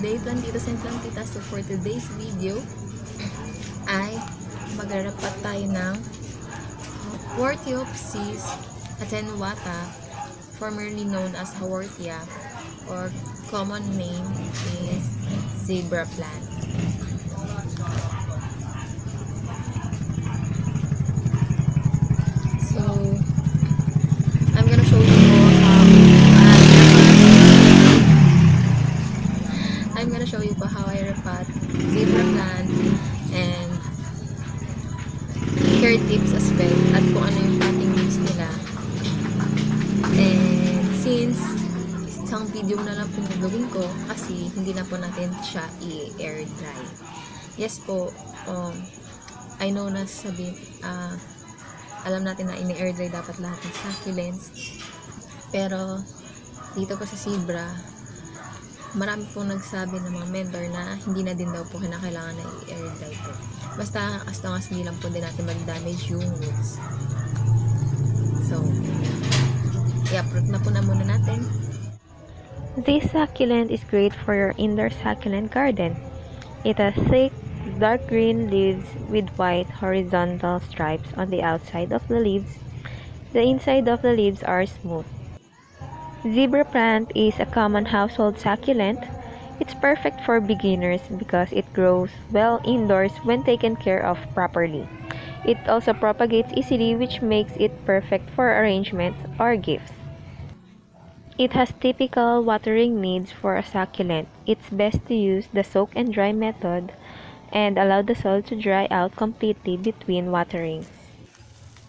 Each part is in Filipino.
day, plantitas and plantitas. So for today's video ay maglarapat tayo ng Hortiopsis attenuata, formerly known as Haworthia, or common name is zebra plant. Isang video na lang gagawin ko kasi hindi na po natin siya i-air dry. Yes po, um, I know na sabi, ah, alam natin na ini-air dry dapat lahat ng succulents. Pero, dito po sa Zebra, marami pong nagsabi ng mga mentor na hindi na din daw po kinakailangan na i-air dry po. Basta, as long as hindi lang po din natin mag-damage yung roots. So, i-uproot na po na muna natin. This succulent is great for your indoor succulent garden. It has thick, dark green leaves with white horizontal stripes on the outside of the leaves. The inside of the leaves are smooth. Zebra plant is a common household succulent. It's perfect for beginners because it grows well indoors when taken care of properly. It also propagates easily which makes it perfect for arrangements or gifts. It has typical watering needs for a succulent. It's best to use the soak and dry method and allow the soil to dry out completely between waterings.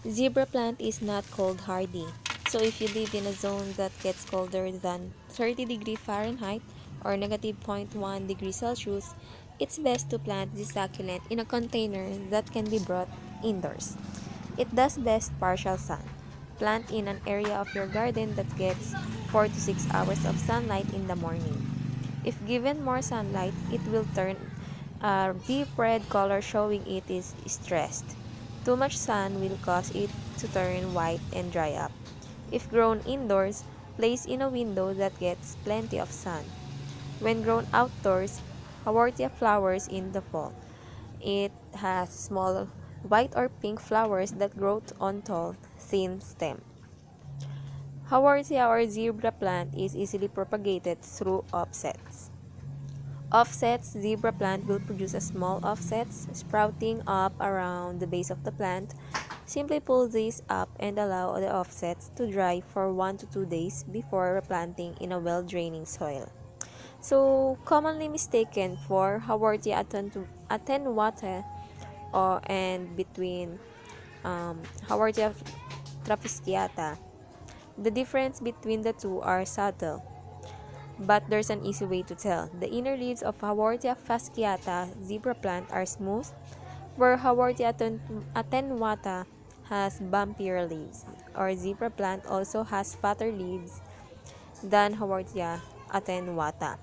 Zebra plant is not cold hardy. So if you live in a zone that gets colder than 30 degree Fahrenheit or negative 0.1 degree Celsius, it's best to plant this succulent in a container that can be brought indoors. It does best partial sun. Plant in an area of your garden that gets 4 to 6 hours of sunlight in the morning. If given more sunlight, it will turn a deep red color showing it is stressed. Too much sun will cause it to turn white and dry up. If grown indoors, place in a window that gets plenty of sun. When grown outdoors, Haworthia flowers in the fall. It has small white or pink flowers that grow on tall, thin stem. Haworthia or zebra plant is easily propagated through offsets. Offsets, zebra plant will produce a small offsets sprouting up around the base of the plant. Simply pull these up and allow the offsets to dry for 1 to 2 days before replanting in a well-draining soil. So, commonly mistaken for Haworthia atten- attenuata or and between um, Haworthia The difference between the two are subtle but there's an easy way to tell. The inner leaves of Haworthia fasciata zebra plant are smooth, where Haworthia attenuata has bumpier leaves, or zebra plant also has fatter leaves than Haworthia attenuata.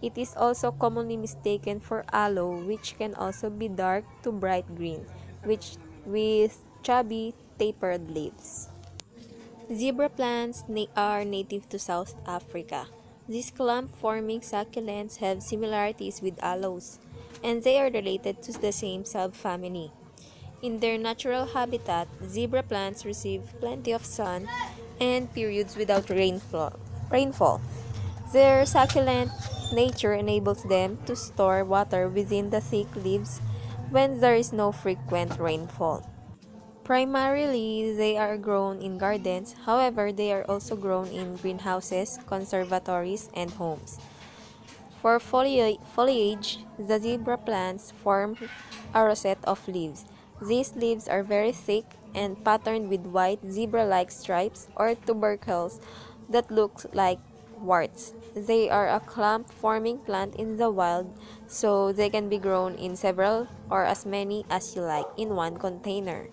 It is also commonly mistaken for aloe, which can also be dark to bright green, which with chubby tapered leaves. Zebra plants are native to South Africa. These clump-forming succulents have similarities with aloes, and they are related to the same subfamily. In their natural habitat, zebra plants receive plenty of sun and periods without rainfall. rainfall. Their succulent nature enables them to store water within the thick leaves when there is no frequent rainfall. Primarily, they are grown in gardens, however, they are also grown in greenhouses, conservatories, and homes. For folia- foliage, the zebra plants form a rosette of leaves. These leaves are very thick and patterned with white zebra-like stripes or tubercles that look like warts. They are a clump-forming plant in the wild, so they can be grown in several or as many as you like in one container.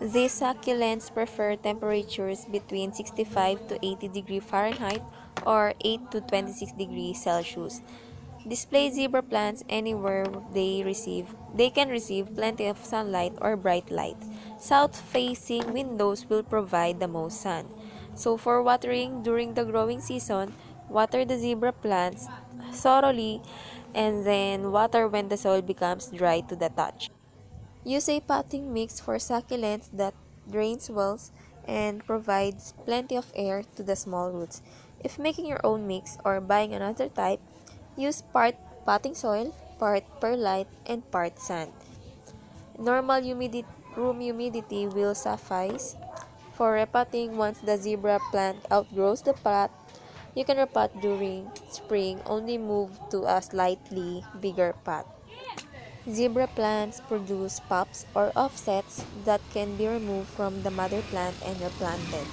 These succulents prefer temperatures between 65 to 80 degree Fahrenheit or 8 to 26 degrees Celsius. Display zebra plants anywhere they receive. They can receive plenty of sunlight or bright light. South-facing windows will provide the most sun. So for watering during the growing season, water the zebra plants thoroughly and then water when the soil becomes dry to the touch. Use a potting mix for succulents that drains wells and provides plenty of air to the small roots. If making your own mix or buying another type, use part potting soil, part perlite, and part sand. Normal humidity, room humidity will suffice for repotting once the zebra plant outgrows the pot. You can repot during spring, only move to a slightly bigger pot. Zebra plants produce pups or offsets that can be removed from the mother plant and replanted.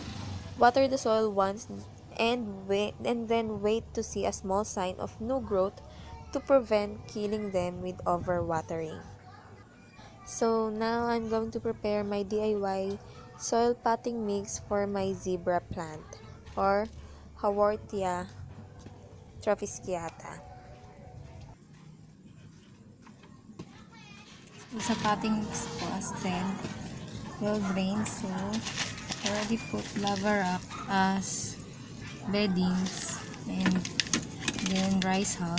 Water the soil once and wait and then wait to see a small sign of new growth to prevent killing them with overwatering. So now I'm going to prepare my DIY soil potting mix for my zebra plant or Haworthia trophisciata. Sa potting mix po as 10 well drained. So, already put lava rock as beddings and then rice hull.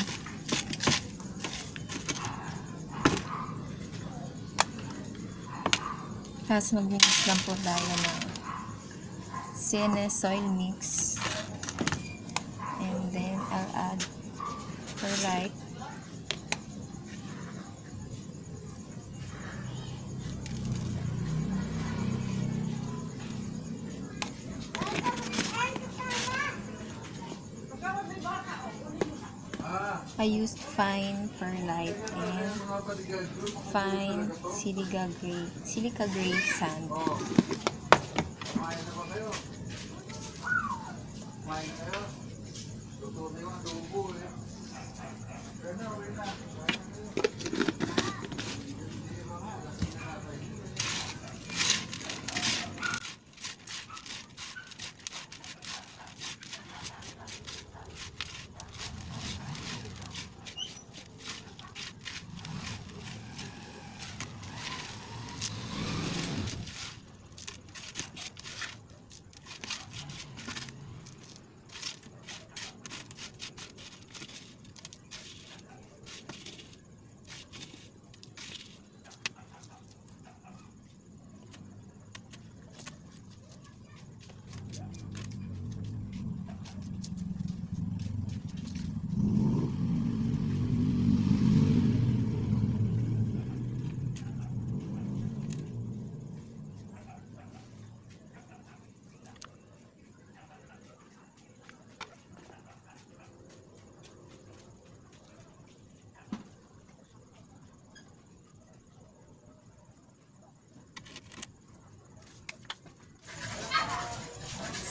Tapos mag-mix lang po tayo ng CNS soil mix. And then I'll add perlite. I used fine perlite and fine silica gray, silica gray sand.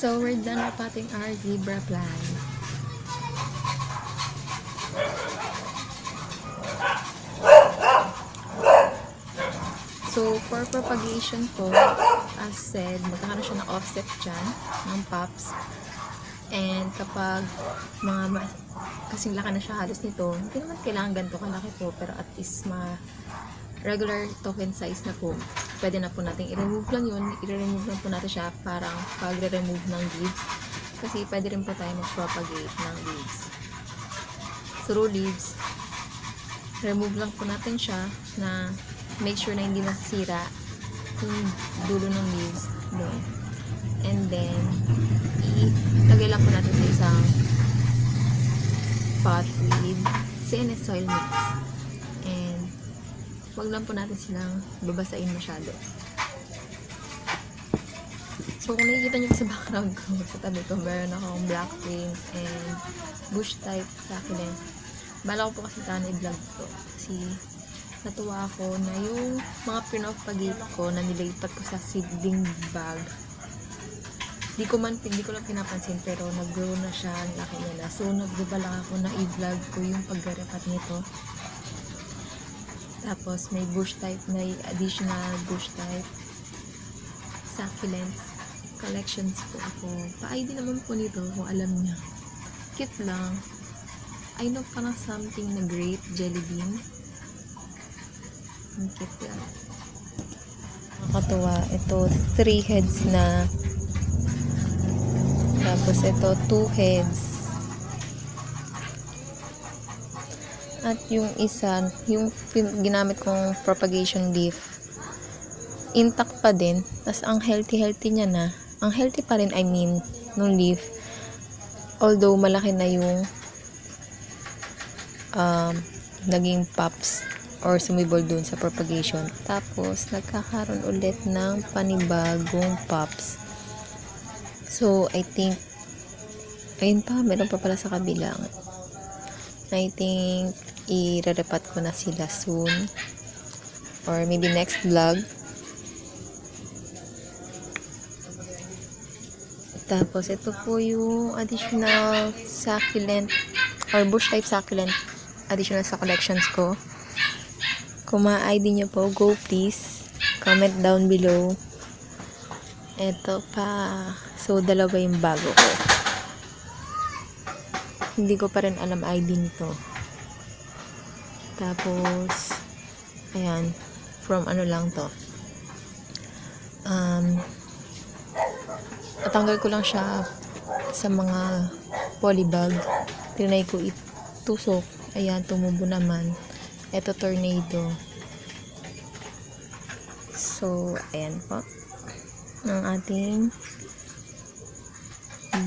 So we're done repotting our zebra plant. So, for propagation po, as said, magkakaroon siya ng offset dyan, ng pops. And kapag mga, ma- kasing laki na siya halos nito, hindi naman kailangan ganito kalaki po, pero at least ma regular token size na po. Pwede na po natin i-remove lang yun. I-remove lang po natin siya parang pag-remove ng leaves. Kasi pwede rin po tayo mag-propagate ng leaves. Through leaves, remove lang po natin siya na make sure na hindi masisira yung dulo ng leaves doon. And then, ilagay lang po natin sa isang pot with CNS soil mix. And, wag lang po natin silang babasain masyado. So, kung nakikita nyo sa background ko, sa tabi ko, meron akong black wings and bush type succulents. Bala ko po kasi sana i-vlog to. Kasi, natuwa ako na yung mga pinopagate ko na nilipat ko sa seedling bag. Di ko man, di ko lang pinapansin pero nag-grow na siya, ang laki niya na. So, nagbabalak ako na i-vlog ko yung pagrepat nito. Tapos, may bush type, may additional bush type succulents collections po ako. Pa-ID naman po nito kung alam niya. Cute lang. I know parang something na grape jelly bean. Ang cute yan. Nakakatuwa. Ito, three heads na. Tapos ito, two heads. At yung isa, yung ginamit kong propagation leaf, intact pa din. Tapos ang healthy-healthy niya na. Ang healthy pa rin, I mean, nung leaf. Although malaki na yung um, naging pops or sumibol dun sa propagation. Tapos, nagkakaroon ulit ng panibagong pops. So, I think, ayun pa, meron pa pala sa kabilang. I think, i-repat ko na sila soon. Or maybe next vlog. Tapos, ito po yung additional succulent or bush type succulent additional sa collections ko. Kung ma-ID nyo po, go please. Comment down below. Ito pa. So, dalawa yung bago ko. Hindi ko pa rin alam ID nito. Tapos, ayan. From ano lang to. Um, natanggal ko lang siya sa mga polybag. Tinay ko itusok. Ayan, tumubo naman. Ito, tornado. So, ayan po. Ang ating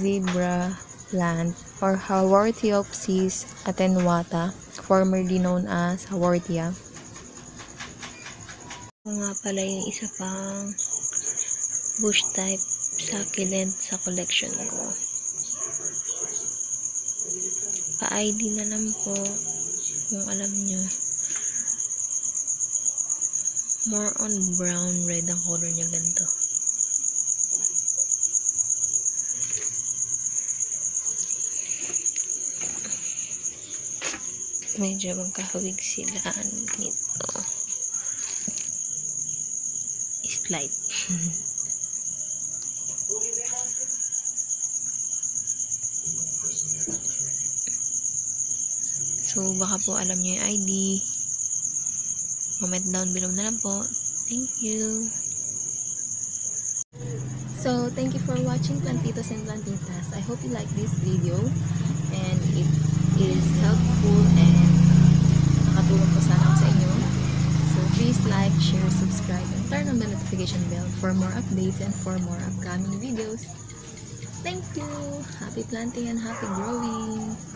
zebra plant or Haworthiopsis attenuata, formerly known as Haworthia. Ito nga pala yung isa pang bush type succulent sa collection ko. Pa-ID na lang po kung alam nyo. More on brown red ang color niya ganito. Medyo magkahawig sila dito. Slight. So, baka po alam niyo yung ID. Comment down below na lang po. Thank you. So, thank you for watching Plantitos and Plantitas. I hope you like this video and it is helpful and nakatulong po sana sa inyo. So, please like, share, subscribe, and turn on the notification bell for more updates and for more upcoming videos. Thank you! Happy planting and happy growing!